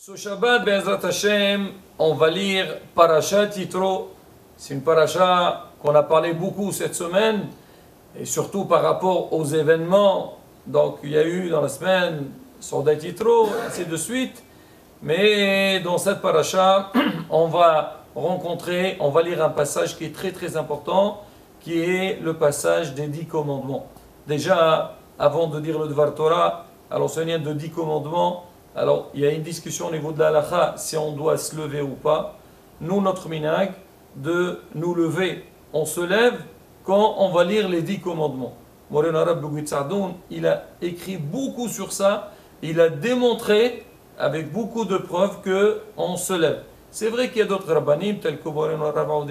Ce Shabbat, Bezrat Hashem, on va lire Parashat Yitro. C'est une paracha qu'on a parlé beaucoup cette semaine, et surtout par rapport aux événements. Donc, il y a eu dans la semaine Sordat Yitro, ainsi de suite. Mais dans cette paracha, on va rencontrer, on va lire un passage qui est très très important, qui est le passage des dix commandements. Déjà, avant de dire le Dvar Torah, alors ce lien de dix commandements, alors il y a une discussion au niveau de la halakha si on doit se lever ou pas. Nous, notre minag, de nous lever, on se lève quand on va lire les dix commandements. Moren Arab il a écrit beaucoup sur ça, il a démontré avec beaucoup de preuves que on se lève. C'est vrai qu'il y a d'autres rabbanim, tels que Moren Arab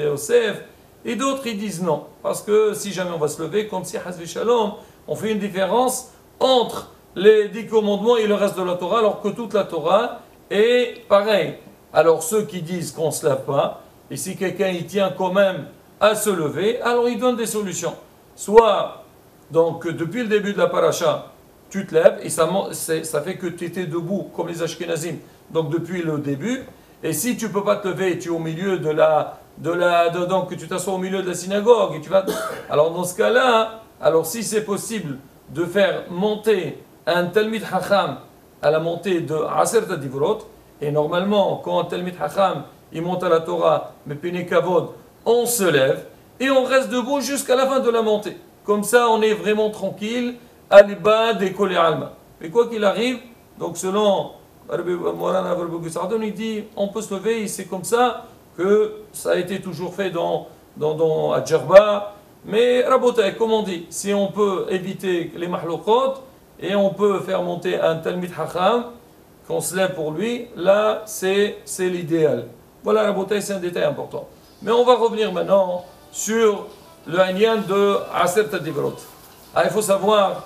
et d'autres ils disent non, parce que si jamais on va se lever, comme si Shalom, on fait une différence entre les dix commandements et le reste de la Torah, alors que toute la Torah est pareil. Alors ceux qui disent qu'on ne se lève pas, et si quelqu'un y tient quand même à se lever, alors il donne des solutions. Soit, donc depuis le début de la paracha, tu te lèves et ça, ça fait que tu étais debout comme les Ashkenazim, donc depuis le début. Et si tu ne peux pas te lever, tu es au milieu de la, de la, donc tu t'assois au milieu de la synagogue et tu vas, alors dans ce cas-là, alors si c'est possible de faire monter un Talmid Hacham à la montée de Aser Divrot, et normalement, quand un Talmid Hacham il monte à la Torah, mais Kavod, on se lève et on reste debout jusqu'à la fin de la montée. Comme ça, on est vraiment tranquille, à bas des Alma. Mais quoi qu'il arrive, donc selon il dit on peut se lever et c'est comme ça que ça a été toujours fait dans, dans, dans à Djerba. Mais Rabotai, comme on dit, si on peut éviter les mahlokot, et on peut faire monter un Talmid Hacham, qu'on se lève pour lui, là, c'est l'idéal. Voilà, la beauté, c'est un détail important. Mais on va revenir maintenant sur le Hanyan de Aser Tadivrot. Ah, il faut savoir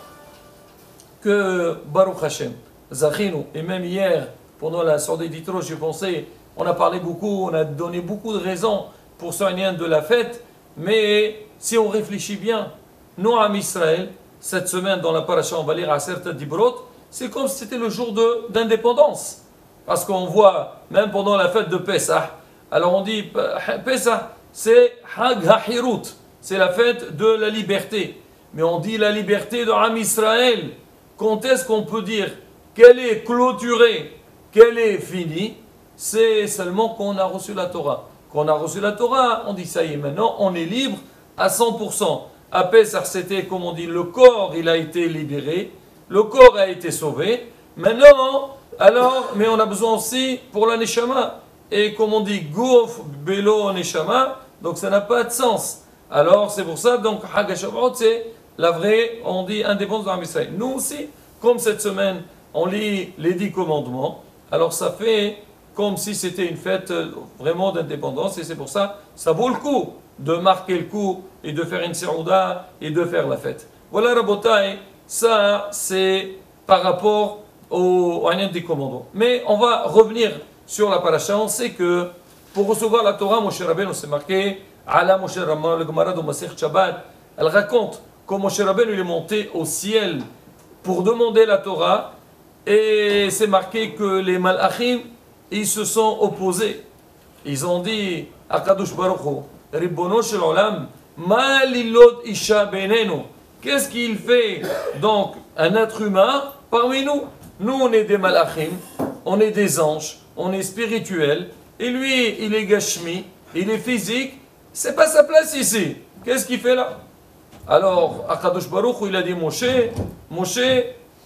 que Baruch Hashem, Zachinu, et même hier, pendant la sortie d'Itro, j'ai pensé, on a parlé beaucoup, on a donné beaucoup de raisons pour ce Hanyan de la fête, mais si on réfléchit bien, nous, à Israël, cette semaine dans la paracha, on va lire à certains d'Ibrot, c'est comme si c'était le jour d'indépendance. Parce qu'on voit, même pendant la fête de Pessah, alors on dit, Pessah, c'est Hag HaHirut, c'est la fête de la liberté. Mais on dit la liberté de Ham Israël. Quand est-ce qu'on peut dire qu'elle est clôturée, qu'elle est finie? C'est seulement qu'on a reçu la Torah. Quand on a reçu la Torah, on dit ça y est, maintenant on est libre à 100%. À Pessah, c'était, comme on dit, le corps, il a été libéré, le corps a été sauvé. Maintenant, alors, mais on a besoin aussi pour la Neshama. Et comme on dit, Gouf, Belo, Neshama, donc ça n'a pas de sens. Alors, c'est pour ça, donc, Hagashavrot, c'est la vraie, on dit, indépendance de. Nous aussi, comme cette semaine, on lit les dix commandements, alors ça fait comme si c'était une fête euh, vraiment d'indépendance, et c'est pour ça, ça vaut le coup de marquer le coup et de faire une serouda et de faire la fête. Voilà Rabotai, ça c'est par rapport au Agnat des commandants. Mais on va revenir sur la paracha. On sait que pour recevoir la Torah, Moshe Rabbeinu s'est marqué, Ala Moshe Rabbeinu, le Gemara de Masech Shabbat, elle raconte comment Moshe Rabbeinu est monté au ciel pour demander la Torah et c'est marqué que les Malachim, ils se sont opposés. Ils ont dit, Akadosh Baruch Ribbono Shel Olam, Malilot Isha Benenu. Qu'est-ce qu'il fait donc un être humain parmi nous? Nous, on est des malachim, on est des anges, on est spirituel, et lui, il est gashmi, il est physique, c'est pas sa place ici. Qu'est-ce qu'il fait là? Alors, Akadosh Baruch, il a dit Moshe, Moshe,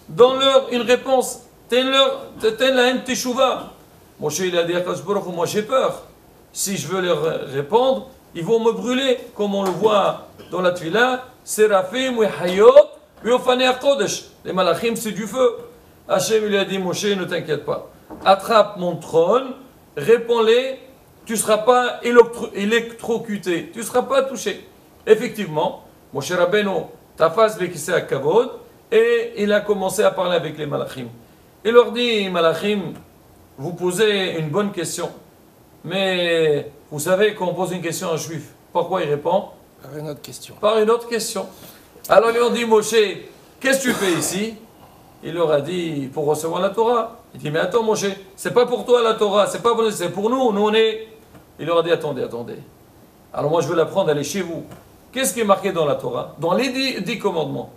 donne-leur une réponse, donne-leur la haine teshuva. Moshe, il a dit Akadosh Baruch, moi j'ai peur. Si je veux leur répondre, ils vont me brûler, comme on le voit dans la Tvila, Seraphim, Hayot, Kodesh. Les malachim, c'est du feu. Hachem lui a dit, Moshe, ne t'inquiète pas. Attrape mon trône, réponds-les, tu ne seras pas électrocuté, tu ne seras pas touché. Effectivement, Moshe Rabbeinu, ta face à Kavod, et il a commencé à parler avec les malachim. Il leur dit, malachim, vous posez une bonne question, mais vous savez, quand on pose une question à un juif, pourquoi il répond Par une autre question. Par une autre question. Alors ils ont dit, Moshe, qu'est-ce que tu fais ici? Il leur a dit pour recevoir la Torah. Il dit mais attends Moshe, c'est pas pour toi la Torah, c'est pas pour nous, c'est pour nous, nous on est. Il leur a dit attendez, attendez. Alors moi je veux l'apprendre, aller chez vous. Qu'est-ce qui est marqué dans la Torah? Dans les dix, commandements.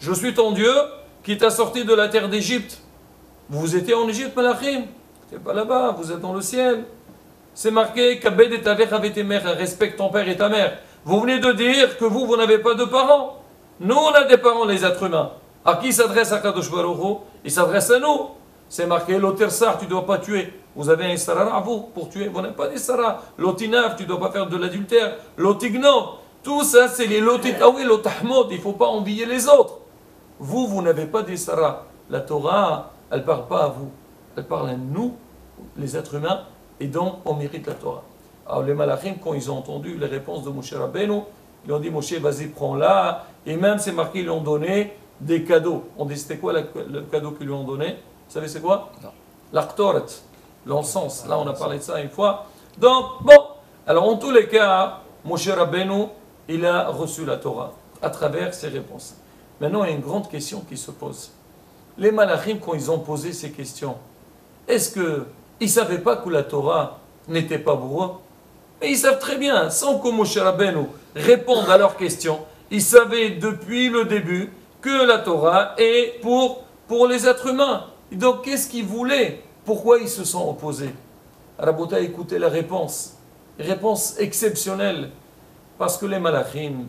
Je suis ton Dieu qui t'a sorti de la terre d'Égypte. Vous étiez en Égypte, Malachim? Vous pas là-bas, vous êtes dans le ciel. C'est marqué Kabed et respecte ton père et ta mère. Vous venez de dire que vous, vous n'avez pas de parents. Nous, on a des parents, les êtres humains. À qui s'adresse à Kadosh Baruch Il s'adresse à nous. C'est marqué Lotersar, tu ne dois pas tuer. Vous avez un Sarah à vous pour tuer. Vous n'avez pas des Sarah. Lotinav, tu ne dois pas faire de l'adultère. Lotigno, tout ça, c'est les Lotitawi, Lotahmod. Il ne faut pas envier les autres. Vous, vous n'avez pas des Sarah. La Torah, elle ne parle pas à vous. Elle parle à nous, les êtres humains, et donc on mérite la Torah. Alors les Malachim, quand ils ont entendu les réponses de Moshe Rabbeinu, ils ont dit Moshe, vas-y, prends-la. Et même, c'est marqué, ils lui ont donné des cadeaux. On dit, c'était quoi le cadeau qu'ils lui ont donné? Vous savez, c'est quoi? L'Arctoret, l'encens. Là, on a parlé de ça une fois. Donc, bon, alors en tous les cas, Moshe Rabbeinu, il a reçu la Torah à travers ses réponses. Maintenant, il y a une grande question qui se pose. Les Malachim, quand ils ont posé ces questions, est-ce qu'ils ne savaient pas que la Torah n'était pas pour Mais ils savent très bien, sans que Moshe Rabbeinu réponde à leurs questions, ils savaient depuis le début que la Torah est pour, pour les êtres humains. donc, qu'est-ce qu'ils voulaient? Pourquoi ils se sont opposés? Rabota, écoutez la réponse. Réponse exceptionnelle. Parce que les Malachim,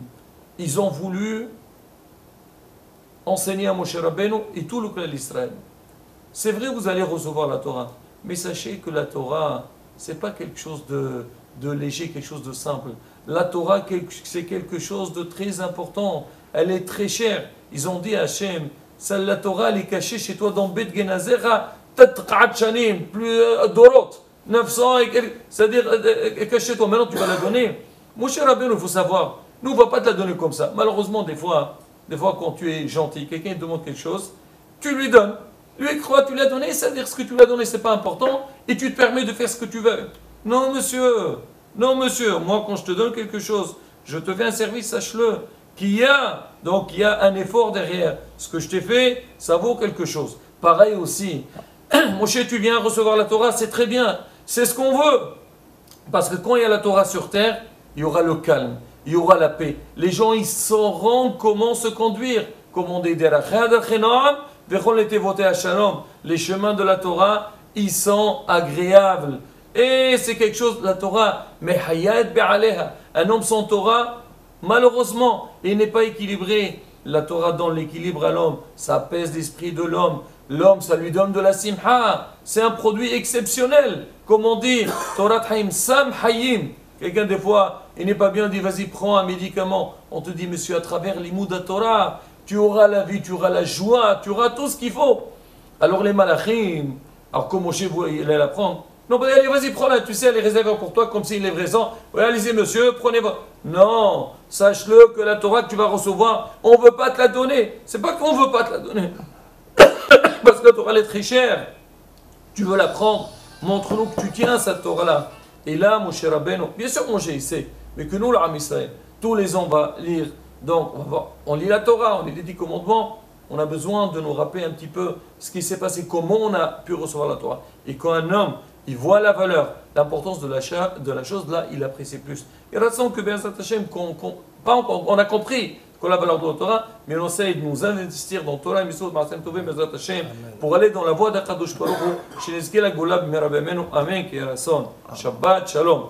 ils ont voulu enseigner à Moshe Rabbeinu et tout le clan d'Israël. C'est vrai, vous allez recevoir la Torah, mais sachez que la Torah, c'est pas quelque chose de, léger, quelque chose de simple. La Torah, c'est quelque chose de très important. Elle est très chère. Ils ont dit à Hachem, la Torah, elle est cachée chez toi dans Bet Genazera, Shanim, plus euh, Dorot, 900, c'est-à-dire, euh, euh, cachée toi. Maintenant, tu vas la donner. Moshe Rabbeinu, il faut savoir, nous, on ne va pas te la donner comme ça. Malheureusement, des fois, des fois, quand tu es gentil, quelqu'un demande quelque chose, tu lui donnes. Lui croit, tu l'as donné, c'est-à-dire ce que tu lui as donné, c'est pas important, et tu te permets de faire ce que tu veux. Non, monsieur, non, monsieur, moi, quand je te donne quelque chose, je te fais un service, sache-le, qu'il y a, donc il y a un effort derrière. Ce que je t'ai fait, ça vaut quelque chose. Pareil aussi, Moshe, tu viens recevoir la Torah, c'est très bien, c'est ce qu'on veut. Parce que quand il y a la Torah sur terre, il y aura le calme il y aura la paix. Les gens, ils sauront comment se conduire. Comme on dit, les chemins de la Torah, ils sont agréables. Et c'est quelque chose, la Torah, mais un homme sans Torah, malheureusement, il n'est pas équilibré. La Torah donne l'équilibre à l'homme, ça pèse l'esprit de l'homme. L'homme, ça lui donne de la simha. C'est un produit exceptionnel. Comme on dit, Torah Haim Sam Hayim. Quelqu'un, des fois, il n'est pas bien, dit vas-y, prends un médicament. On te dit, monsieur, à travers l'imoud Torah, tu auras la vie, tu auras la joie, tu auras tout ce qu'il faut. Alors les malachim, alors comment chez vous, il la prendre Non, bah, allez, vas-y, prends-la, tu sais, elle est réservée pour toi, comme s'il est présent. Oui, allez-y, monsieur, prenez-la. Non, sache-le que la Torah que tu vas recevoir, on ne veut pas te la donner. C'est pas qu'on ne veut pas te la donner. Parce que la Torah, elle est très chère. Tu veux la prendre, montre-nous que tu tiens cette Torah-là. Et là, Moshe Rabbeinu, bien sûr Moshe il sait, mais que nous, l'Aram Israël, tous les ans, on va lire, donc on, va on lit la Torah, on lit les dix commandements, on a besoin de nous rappeler un petit peu ce qui s'est passé, comment on a pu recevoir la Torah. Et quand un homme, il voit la valeur, l'importance de la, de la chose, là, il apprécie plus. Et raison que Bezat Hashem, on a compris qu'on la valeur de la Torah, mais on essaye de nous investir dans Torah Mitzvot, Ma'asem Tovim, Bezat Hashem, pour aller dans la voie d'Akadosh Baruch Hu, Shinizke la Goula B'merabemenu, Amen, Shabbat, Shalom.